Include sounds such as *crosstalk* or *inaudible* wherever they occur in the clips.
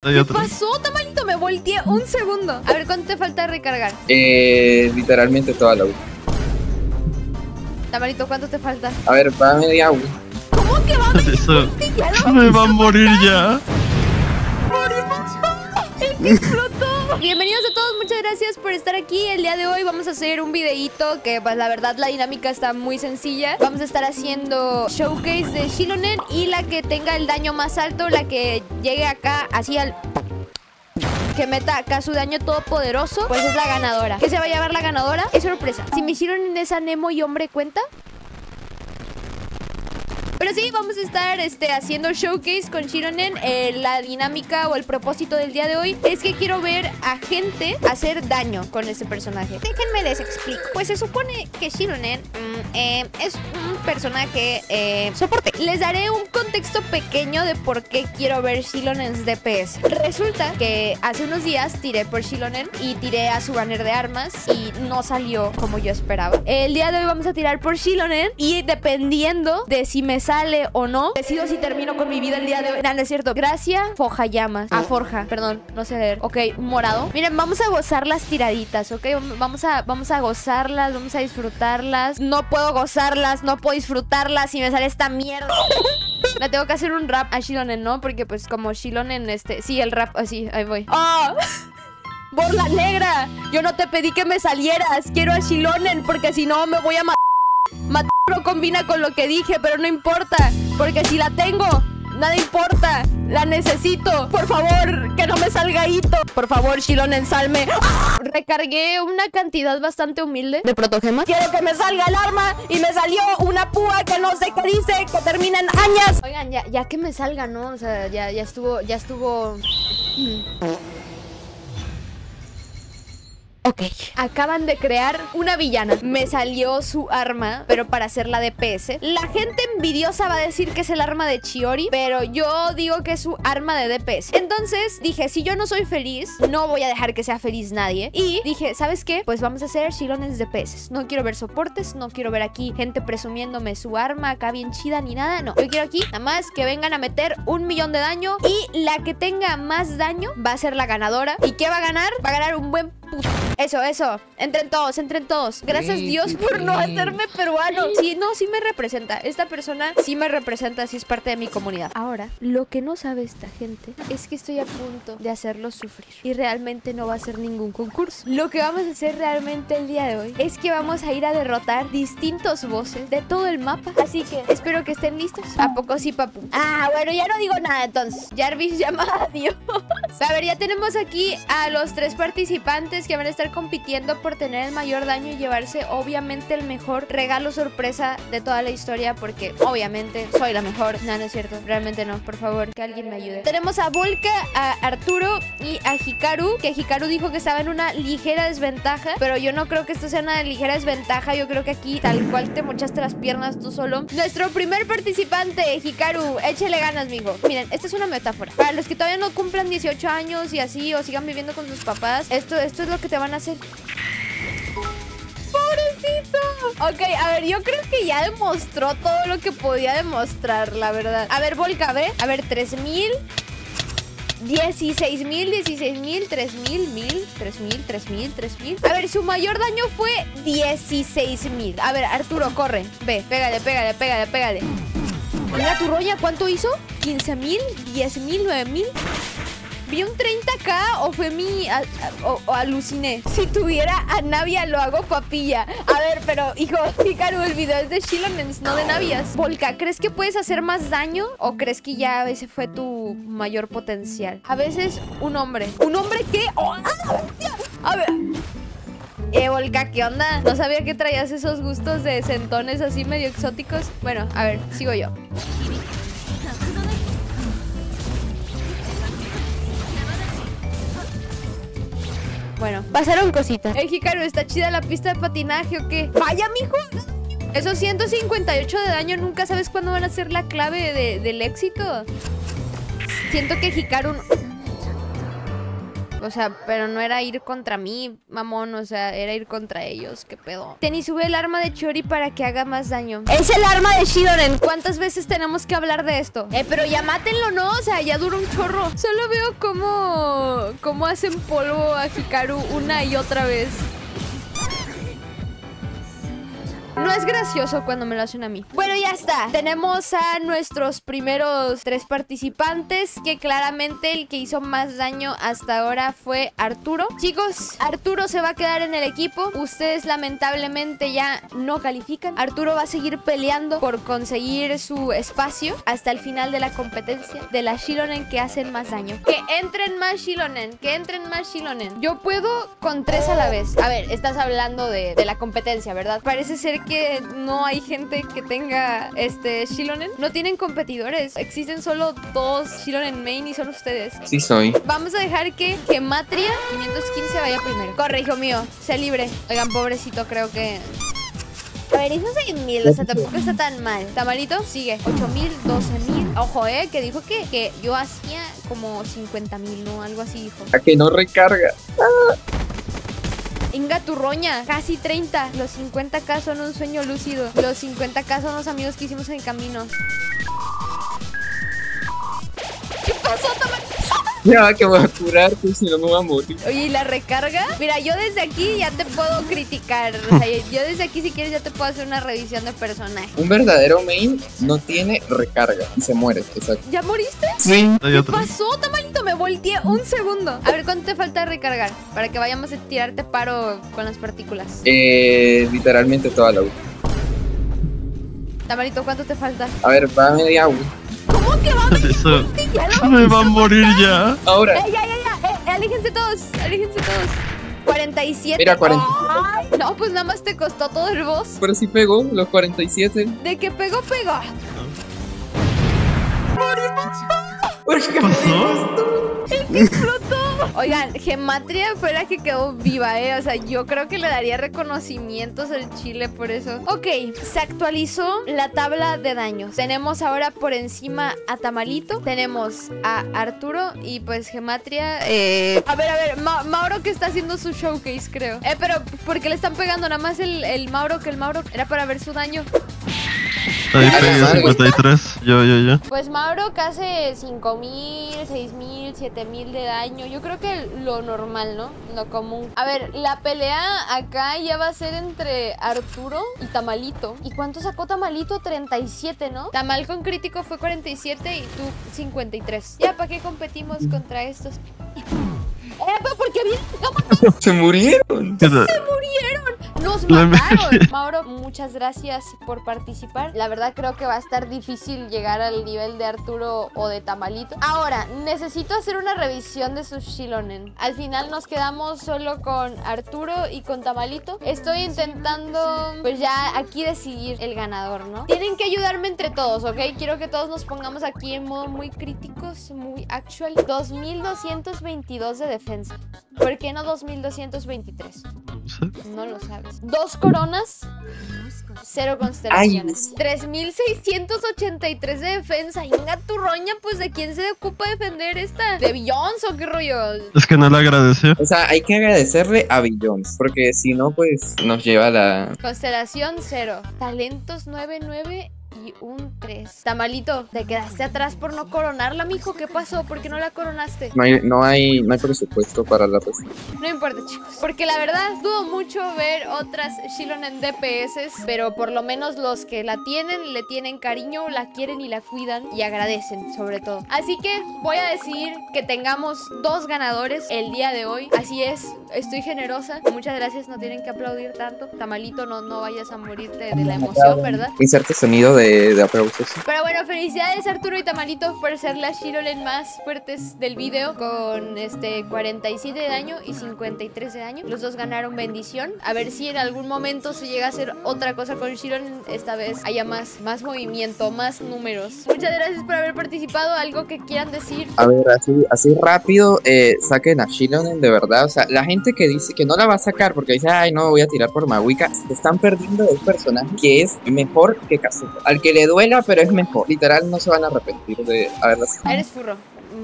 ¿Qué pasó, Tamalito? Me volteé un segundo. A ver, ¿cuánto te falta recargar? Eh, literalmente toda la U. Tamalito, ¿cuánto te falta? A ver, va a media agua. ¿Cómo que va a venir? Eso. Ya lo Me va a morir ya. explotó. Bienvenidos a todos, muchas gracias por estar aquí. El día de hoy vamos a hacer un videíto que pues la verdad la dinámica está muy sencilla. Vamos a estar haciendo showcase de Shilonen y la que tenga el daño más alto, la que llegue acá así al que meta acá su daño todopoderoso, pues es la ganadora. ¿Qué se va a llevar la ganadora? Es sorpresa. Si me hicieron en esa Nemo y hombre cuenta. Pero sí, vamos a estar este, haciendo showcase con Shironen. Eh, la dinámica o el propósito del día de hoy es que quiero ver a gente hacer daño con ese personaje. Déjenme les explico. Pues se supone que Shironen mm, eh, es un personaje eh, soporte. Les daré un contexto pequeño de por qué quiero ver Shilonen's DPS. Resulta que hace unos días tiré por Shilonen y tiré a su banner de armas y no salió como yo esperaba. El día de hoy vamos a tirar por Shilonen y dependiendo de si me sale o no, decido si termino con mi vida el día de hoy. No, no es cierto. Gracia, Foja Llamas. Ah, Forja, perdón, no sé leer. Ok, morado. Miren, vamos a gozar las tiraditas, ¿ok? Vamos a, vamos a gozarlas, vamos a disfrutarlas. No puedo gozarlas, no puedo disfrutarlas si me sale esta mierda. *laughs* La tengo que hacer un rap a Shilonen, ¿no? Porque pues como Shilonen, este... Sí, el rap, así, ahí voy. ¡Oh! *laughs* ¡Borla negra! Yo no te pedí que me salieras. Quiero a Shilonen porque si no me voy a matar. No combina con lo que dije, pero no importa. Porque si la tengo, nada importa. La necesito. Por favor, que no me salga hito. Por favor, Shilonen, salme. ¡Ah! Recargué una cantidad bastante humilde de protogemas. Quiero que me salga el arma y me salió una púa que no sé qué dice, que termina en añas. Oigan, ya, ya que me salga, ¿no? O sea, ya, ya estuvo, ya estuvo... *clears throat* Ok. Acaban de crear una villana. Me salió su arma, pero para hacerla DPS. La gente envidiosa va a decir que es el arma de Chiori, pero yo digo que es su arma de DPS. Entonces dije, si yo no soy feliz, no voy a dejar que sea feliz nadie. Y dije, ¿sabes qué? Pues vamos a hacer Shilones DPS. No quiero ver soportes, no quiero ver aquí gente presumiéndome su arma acá bien chida ni nada. No, yo quiero aquí nada más que vengan a meter un millón de daño y la que tenga más daño va a ser la ganadora. ¿Y qué va a ganar? Va a ganar un buen. Eso, eso. Entren todos, entren todos. Gracias Sí, Dios sí, por no hacerme peruano. Sí, no, sí me representa. Esta persona sí me representa, sí es parte de mi comunidad. Ahora, lo que no sabe esta gente es que estoy a punto de hacerlos sufrir. Y realmente no va a ser ningún concurso. Lo que vamos a hacer realmente el día de hoy es que vamos a ir a derrotar distintos voces de todo el mapa. Así que espero que estén listos. ¿A poco sí, papu? Ah, bueno, ya no digo nada entonces. Jarvis *laughs* llama a Dios. A ver, ya tenemos aquí a los tres participantes que van a estar compitiendo por tener el mayor daño y llevarse obviamente el mejor regalo sorpresa de toda la historia porque obviamente soy la mejor. No, no es cierto, realmente no, por favor, que alguien me ayude. Tenemos a Volca, a Arturo y a Hikaru, que Hikaru dijo que estaba en una ligera desventaja, pero yo no creo que esto sea una ligera desventaja, yo creo que aquí tal cual te mochaste las piernas tú solo. Nuestro primer participante, Hikaru, échele ganas, mijo. Miren, esta es una metáfora. Para los que todavía no cumplan 18 años y así o sigan viviendo con sus papás, esto, esto es lo que te van a hacer. ¡Pobrecito! Ok, a ver, yo creo que ya demostró todo lo que podía demostrar, la verdad. A ver, Volca, ve. A ver, 3000. 16 mil, 16 mil, 3 mil, mil, 3 mil, 3 mil, 3 mil. A ver, su mayor daño fue 16 mil. A ver, Arturo, corre. Ve, pégale, pégale, pégale, pégale. Mira tu roña, ¿cuánto hizo? 15 mil, 10 mil, 9 mil. ¿Vi un 30k o fue mi... a- a- o, aluciné? Si tuviera a Navia lo hago papilla. A ver, pero hijo, *laughs* Hikaru, el video es de Shilamens, no de Navias. Volca, ¿crees que puedes hacer más daño o crees que ya ese fue tu mayor potencial? A veces un hombre. ¿Un hombre qué? Oh. A ver... Eh, Volca, ¿qué onda? No sabía que traías esos gustos de sentones así medio exóticos. Bueno, a ver, sigo yo. Bueno, pasaron cositas. El Hikaru, ¿está chida la pista de patinaje o qué? ¡Vaya, mijo! Esos 158 de daño nunca sabes cuándo van a ser la clave de- del éxito. Siento que Hikaru... O sea, pero no era ir contra mí, mamón. O sea, era ir contra ellos. ¿Qué pedo? Teni, sube el arma de Chori para que haga más daño. Es el arma de Shidoren. ¿Cuántas veces tenemos que hablar de esto? Eh, pero ya mátenlo, ¿no? O sea, ya dura un chorro. Solo veo cómo, cómo hacen polvo a Hikaru una y otra vez. No es gracioso cuando me lo hacen a mí. Bueno, ya está. Tenemos a nuestros primeros tres participantes, que claramente el que hizo más daño hasta ahora fue Arturo. Chicos, Arturo se va a quedar en el equipo. Ustedes lamentablemente ya no califican. Arturo va a seguir peleando por conseguir su espacio hasta el final de la competencia de la Shilonen que hacen más daño. Que entren más Shilonen, que entren más Shilonen. Yo puedo con tres a la vez. A ver, estás hablando de, de la competencia, ¿verdad? Parece ser que no hay gente que tenga este Shilonen. No tienen competidores. Existen solo dos Shilonen main y son ustedes. Sí soy. Vamos a dejar que Gematria 515 vaya primero. Corre, hijo mío. Sé libre. Oigan, pobrecito, creo que... A ver, esos 6.000, o sea, tampoco está tan mal. Tamalito, sigue. 8.000, 12.000. Ojo, eh, que dijo que, que yo hacía como 50.000, ¿no? Algo así dijo. A que no recarga. Inga turroña, casi 30. Los 50k son un sueño lúcido. Los 50k son los amigos que hicimos en caminos. ¿Qué pasó, Tamal? Ya que voy a curar, pues si no me voy a morir. Oye, ¿y la recarga? Mira, yo desde aquí ya te puedo criticar. O sea, *laughs* yo desde aquí, si quieres, ya te puedo hacer una revisión de personaje. Un verdadero main no tiene recarga y se muere. Exacto. ¿Ya moriste? Sí. ¿Qué otro. pasó, Tamalito? Me volteé un segundo. A ver, ¿cuánto te falta recargar? Para que vayamos a tirarte paro con las partículas. Eh, literalmente toda la U. Tamalito, ¿cuánto te falta? A ver, va a media U. ¿Cómo que va? Eso. Ya lo Me va a morir ya. Ahora, Eh, ya, ya, ya. Eh, alíjense todos. Alíjense todos. 47. Mira, 40. Ay, no, pues nada más te costó todo el boss. pero sí pegó los 47. De que pegó, pegó. ¿Qué pasó? Oigan, Gematria fue la que quedó viva, ¿eh? O sea, yo creo que le daría reconocimientos al chile por eso. Ok, se actualizó la tabla de daños. Tenemos ahora por encima a Tamalito, tenemos a Arturo y pues Gematria. Eh... A ver, a ver, Ma- Mauro que está haciendo su showcase, creo. Eh, pero porque le están pegando nada más el, el Mauro que el Mauro era para ver su daño. Ahí pegué 53. Yo, yo, yo. Pues Mauro que hace 5000, 6000, 7000 de daño. Yo creo que lo normal, ¿no? Lo común. A ver, la pelea acá ya va a ser entre Arturo y Tamalito. ¿Y cuánto sacó Tamalito? 37, ¿no? Tamal con crítico fue 47 y tú 53. Ya, ¿para qué competimos contra estos? *laughs* Eh, pero porque bien *laughs* Se murieron. ¿Qué tal? murieron. Nos mataron. *laughs* Mauro, muchas gracias por participar. La verdad creo que va a estar difícil llegar al nivel de Arturo o de Tamalito. Ahora, necesito hacer una revisión de sus Shilonen. Al final nos quedamos solo con Arturo y con Tamalito. Estoy intentando, pues ya aquí decidir el ganador, ¿no? Tienen que ayudarme entre todos, ¿ok? Quiero que todos nos pongamos aquí en modo muy críticos, muy actual. 2222 de defensa. ¿Por qué no 2223? No lo sabes. Dos coronas, cero constelaciones. 3683 de defensa. Inga tu roña, pues ¿de quién se ocupa defender esta? ¿De Beyoncé o qué rollo? Es que no le agradeció. O sea, hay que agradecerle a Billions, porque si no, pues nos lleva la... Constelación cero. Talentos 99 y un 3. Tamalito, te quedaste atrás por no coronarla, mijo. ¿Qué pasó? ¿Por qué no la coronaste? No hay, no hay, no hay presupuesto para la resta. No importa, chicos. Porque la verdad, dudo mucho ver otras Shilonen DPS, pero por lo menos los que la tienen, le tienen cariño, la quieren y la cuidan y agradecen, sobre todo. Así que voy a decidir que tengamos dos ganadores el día de hoy. Así es, estoy generosa. Muchas gracias, no tienen que aplaudir tanto. Tamalito, no, no vayas a morirte de la emoción, ¿verdad? Inserte sonido de, de aplausos. Pero bueno, felicidades Arturo y Tamalito por ser las Shirolen más fuertes del video con este 47 de daño y 53 de daño. Los dos ganaron bendición. A ver si en algún momento se llega a hacer otra cosa con Shirolen, esta vez haya más, más movimiento, más números. Muchas gracias por haber participado. Algo que quieran decir. A ver, así, así rápido, eh, saquen a Shilonen de verdad. O sea, la gente que dice que no la va a sacar porque dice, ay, no, voy a tirar por Mawika, se están perdiendo un personaje que es mejor que Kazuha. Al que le duela, pero es mejor. Literal, no se van a arrepentir de haberla sacado. Eres furro.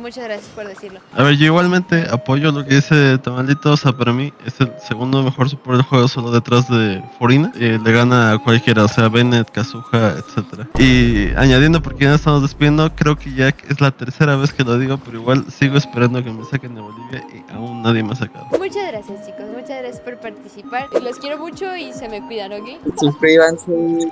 muchas gracias por decirlo. A ver, yo igualmente apoyo lo que dice Tamalito. O sea, para mí es el segundo mejor support del juego, solo detrás de Forina. Eh, le gana a cualquiera, o sea, Bennett, Kazuha, etcétera. Y añadiendo, porque ya nos estamos despidiendo, creo que ya es la tercera vez que lo digo, pero igual sigo esperando que me saquen de Bolivia y aún nadie me ha sacado. Muchas gracias, chicos. Muchas gracias por participar. Los quiero mucho y se me cuidan, ¿ok? Suscríbanse.